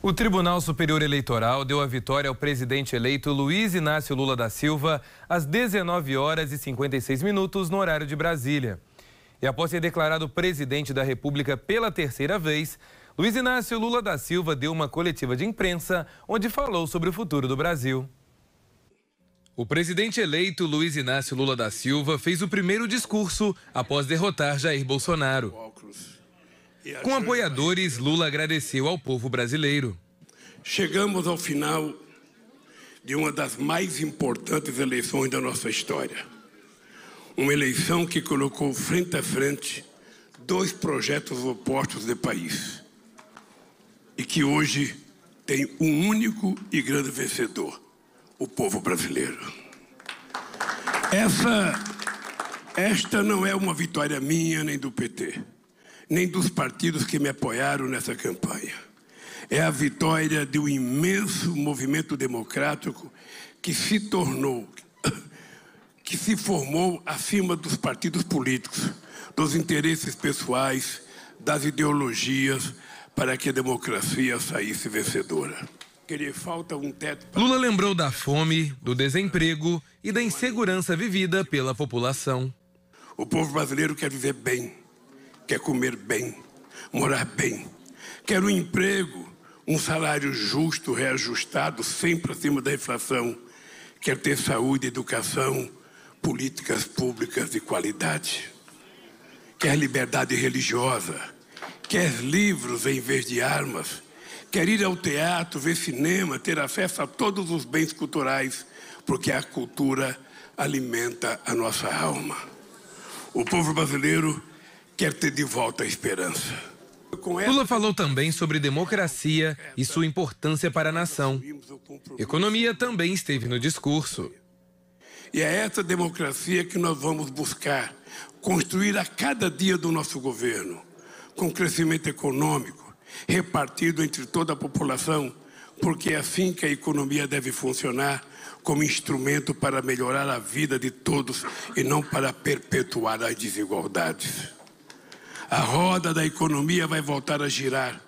O Tribunal Superior Eleitoral deu a vitória ao presidente eleito Luiz Inácio Lula da Silva às 19 horas e 56 minutos no horário de Brasília. E após ser declarado presidente da República pela terceira vez, Luiz Inácio Lula da Silva deu uma coletiva de imprensa onde falou sobre o futuro do Brasil. O presidente eleito Luiz Inácio Lula da Silva fez o primeiro discurso após derrotar Jair Bolsonaro. Com apoiadores, Lula agradeceu ao povo brasileiro. Chegamos ao final de uma das mais importantes eleições da nossa história. Uma eleição que colocou frente a frente dois projetos opostos de país. E que hoje tem um único e grande vencedor: o povo brasileiro. Essa, esta não é uma vitória minha nem do PT nem dos partidos que me apoiaram nessa campanha. É a vitória de um imenso movimento democrático que se tornou, que se formou acima dos partidos políticos, dos interesses pessoais, das ideologias, para que a democracia saísse vencedora. Um Lula lembrou da fome, do desemprego e da insegurança vivida pela população. O povo brasileiro quer viver bem quer comer bem, morar bem, quer um emprego, um salário justo, reajustado, sempre acima da inflação, quer ter saúde, educação, políticas públicas de qualidade, quer liberdade religiosa, quer livros em vez de armas, quer ir ao teatro, ver cinema, ter acesso a todos os bens culturais, porque a cultura alimenta a nossa alma. O povo brasileiro quer ter de volta a esperança. Lula falou também sobre democracia e sua importância para a nação. Economia também esteve no discurso. E é essa democracia que nós vamos buscar construir a cada dia do nosso governo, com crescimento econômico, repartido entre toda a população, porque é assim que a economia deve funcionar como instrumento para melhorar a vida de todos e não para perpetuar as desigualdades. A roda da economia vai voltar a girar,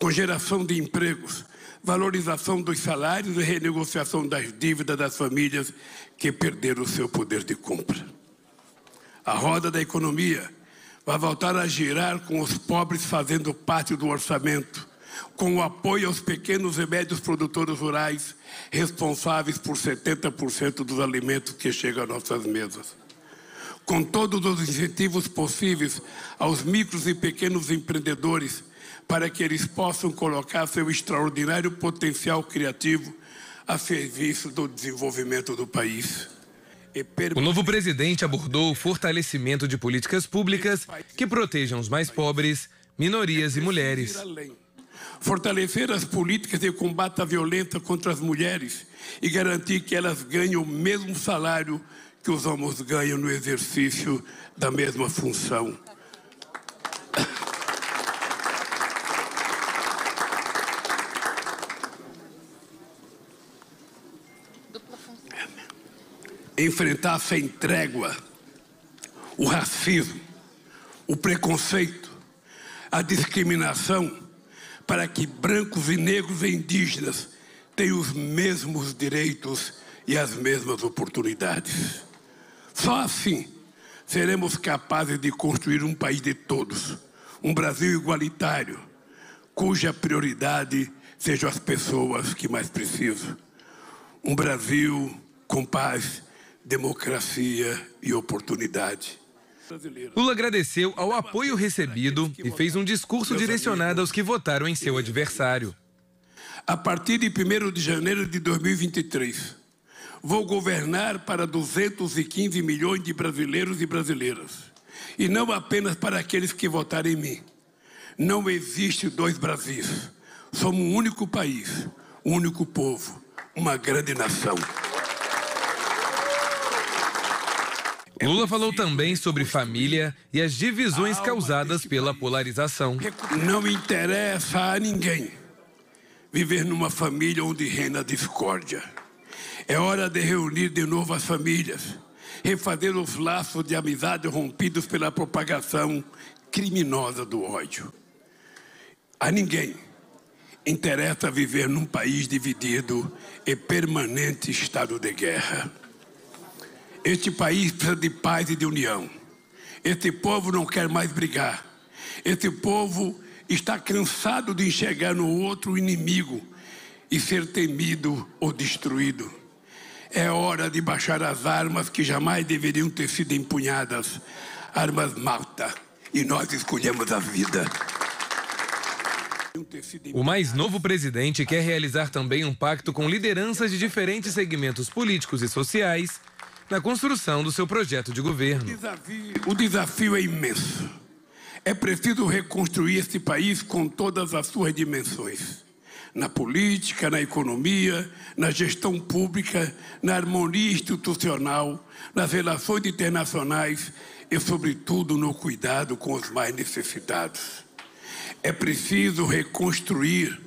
com geração de empregos, valorização dos salários e renegociação das dívidas das famílias que perderam o seu poder de compra. A roda da economia vai voltar a girar com os pobres fazendo parte do orçamento, com o apoio aos pequenos e médios produtores rurais, responsáveis por 70% dos alimentos que chegam às nossas mesas com todos os incentivos possíveis aos micros e pequenos empreendedores para que eles possam colocar seu extraordinário potencial criativo a serviço do desenvolvimento do país. O novo presidente abordou o fortalecimento de políticas públicas que protejam os mais pobres, minorias e mulheres. Fortalecer as políticas de combate à violência contra as mulheres e garantir que elas ganhem o mesmo salário que os homens ganham no exercício da mesma função. Enfrentar sem trégua o racismo, o preconceito, a discriminação, para que brancos e negros e indígenas tenham os mesmos direitos e as mesmas oportunidades. Só assim seremos capazes de construir um país de todos, um Brasil igualitário, cuja prioridade sejam as pessoas que mais precisam. Um Brasil com paz, democracia e oportunidade. Lula agradeceu ao apoio recebido e fez um discurso direcionado aos que votaram em seu adversário. A partir de 1 de janeiro de 2023, Vou governar para 215 milhões de brasileiros e brasileiras. E não apenas para aqueles que votarem em mim. Não existe dois Brasis. Somos um único país, um único povo, uma grande nação. Lula falou também sobre família e as divisões causadas pela polarização. Não interessa a ninguém viver numa família onde reina a discórdia. É hora de reunir de novo as famílias, refazer os laços de amizade rompidos pela propagação criminosa do ódio. A ninguém, interessa viver num país dividido e permanente estado de guerra. Este país precisa de paz e de união. Este povo não quer mais brigar. Este povo está cansado de enxergar no outro inimigo e ser temido ou destruído. É hora de baixar as armas que jamais deveriam ter sido empunhadas armas mata e nós escolhemos a vida. O mais novo presidente quer realizar também um pacto com lideranças de diferentes segmentos políticos e sociais na construção do seu projeto de governo. O desafio, o desafio é imenso. É preciso reconstruir este país com todas as suas dimensões. Na política, na economia, na gestão pública, na harmonia institucional, nas relações internacionais e, sobretudo, no cuidado com os mais necessitados. É preciso reconstruir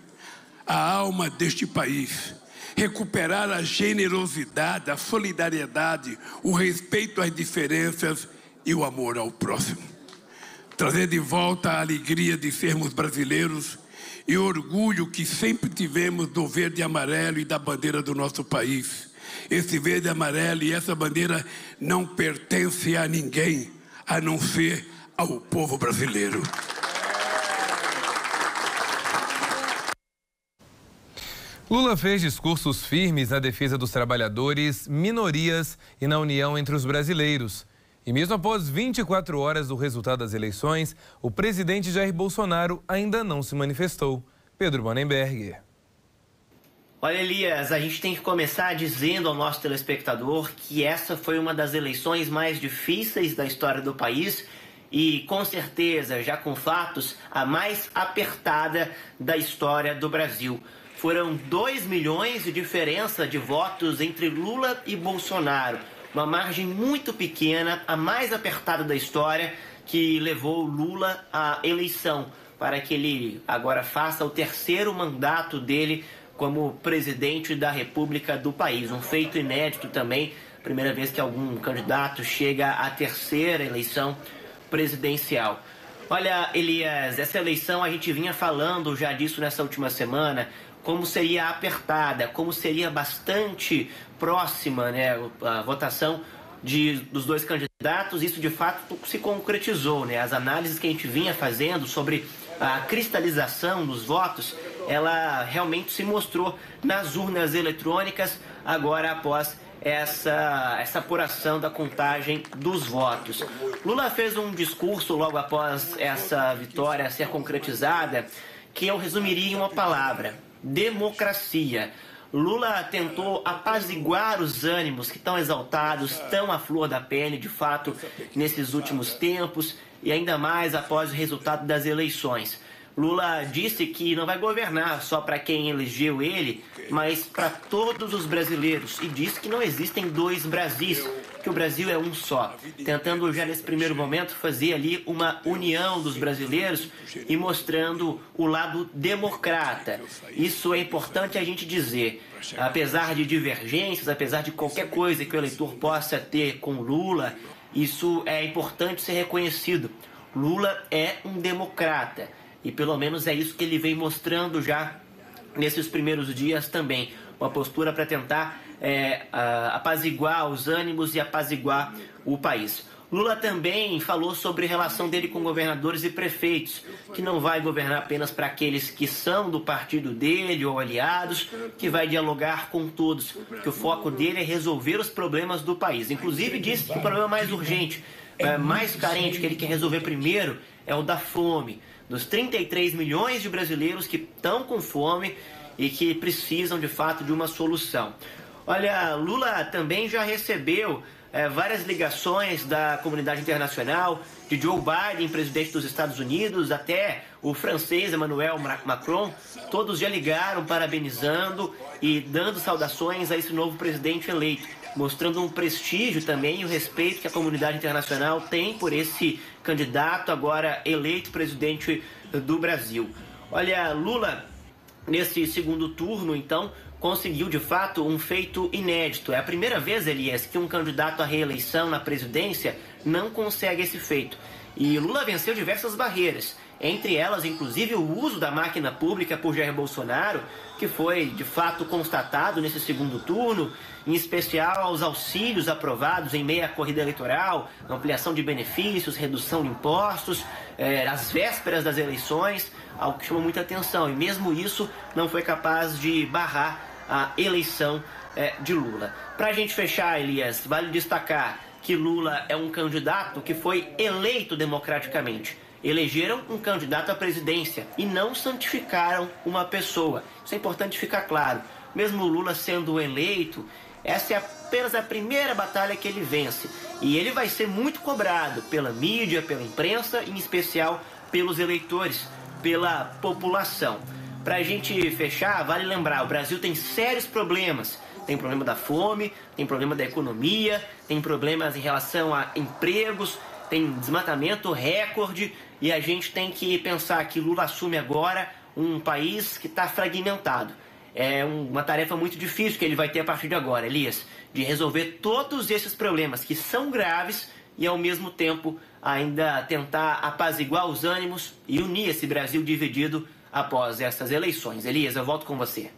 a alma deste país, recuperar a generosidade, a solidariedade, o respeito às diferenças e o amor ao próximo. Trazer de volta a alegria de sermos brasileiros e orgulho que sempre tivemos do verde e amarelo e da bandeira do nosso país. Esse verde e amarelo e essa bandeira não pertence a ninguém, a não ser ao povo brasileiro. Lula fez discursos firmes na defesa dos trabalhadores, minorias e na união entre os brasileiros. E mesmo após 24 horas do resultado das eleições, o presidente Jair Bolsonaro ainda não se manifestou. Pedro Banenberger. Olha, Elias, a gente tem que começar dizendo ao nosso telespectador que essa foi uma das eleições mais difíceis da história do país e, com certeza, já com fatos, a mais apertada da história do Brasil. Foram 2 milhões de diferença de votos entre Lula e Bolsonaro. Uma margem muito pequena, a mais apertada da história, que levou Lula à eleição para que ele agora faça o terceiro mandato dele como presidente da República do país. Um feito inédito também, primeira vez que algum candidato chega à terceira eleição presidencial. Olha, Elias, essa eleição a gente vinha falando já disso nessa última semana como seria apertada, como seria bastante próxima né, a votação de, dos dois candidatos, isso de fato se concretizou. Né? As análises que a gente vinha fazendo sobre a cristalização dos votos, ela realmente se mostrou nas urnas eletrônicas agora após essa, essa apuração da contagem dos votos. Lula fez um discurso logo após essa vitória ser concretizada que eu resumiria em uma palavra: democracia. Lula tentou apaziguar os ânimos que estão exaltados, tão à flor da pele, de fato, nesses últimos tempos e ainda mais após o resultado das eleições. Lula disse que não vai governar só para quem elegeu ele, mas para todos os brasileiros. E disse que não existem dois Brasis, que o Brasil é um só, tentando já nesse primeiro momento fazer ali uma união dos brasileiros e mostrando o lado democrata. Isso é importante a gente dizer. Apesar de divergências, apesar de qualquer coisa que o eleitor possa ter com Lula, isso é importante ser reconhecido. Lula é um democrata e pelo menos é isso que ele vem mostrando já nesses primeiros dias também. Uma postura para tentar é, apaziguar os ânimos e apaziguar o país. Lula também falou sobre a relação dele com governadores e prefeitos, que não vai governar apenas para aqueles que são do partido dele ou aliados, que vai dialogar com todos, que o foco dele é resolver os problemas do país. Inclusive disse que o problema mais urgente, é, mais carente, que ele quer resolver primeiro, é o da fome dos 33 milhões de brasileiros que estão com fome e que precisam de fato de uma solução. Olha, Lula também já recebeu é, várias ligações da comunidade internacional, de Joe Biden, presidente dos Estados Unidos, até o francês Emmanuel Macron, todos já ligaram parabenizando e dando saudações a esse novo presidente eleito mostrando um prestígio também e o respeito que a comunidade internacional tem por esse candidato agora eleito presidente do Brasil. Olha, Lula, nesse segundo turno, então, conseguiu de fato um feito inédito. É a primeira vez, Elias, que um candidato à reeleição na presidência não consegue esse feito. E Lula venceu diversas barreiras entre elas, inclusive, o uso da máquina pública por Jair Bolsonaro, que foi de fato constatado nesse segundo turno, em especial aos auxílios aprovados em meia corrida eleitoral, ampliação de benefícios, redução de impostos, eh, às vésperas das eleições, algo que chamou muita atenção. E mesmo isso não foi capaz de barrar a eleição eh, de Lula. Para a gente fechar, Elias, vale destacar que Lula é um candidato que foi eleito democraticamente elegeram um candidato à presidência e não santificaram uma pessoa. Isso é importante ficar claro. Mesmo Lula sendo eleito, essa é apenas a primeira batalha que ele vence. E ele vai ser muito cobrado pela mídia, pela imprensa, em especial pelos eleitores, pela população. Para a gente fechar, vale lembrar: o Brasil tem sérios problemas. Tem problema da fome, tem problema da economia, tem problemas em relação a empregos, tem desmatamento recorde e a gente tem que pensar que Lula assume agora um país que está fragmentado. É uma tarefa muito difícil que ele vai ter a partir de agora, Elias, de resolver todos esses problemas que são graves e ao mesmo tempo ainda tentar apaziguar os ânimos e unir esse Brasil dividido após essas eleições. Elias, eu volto com você.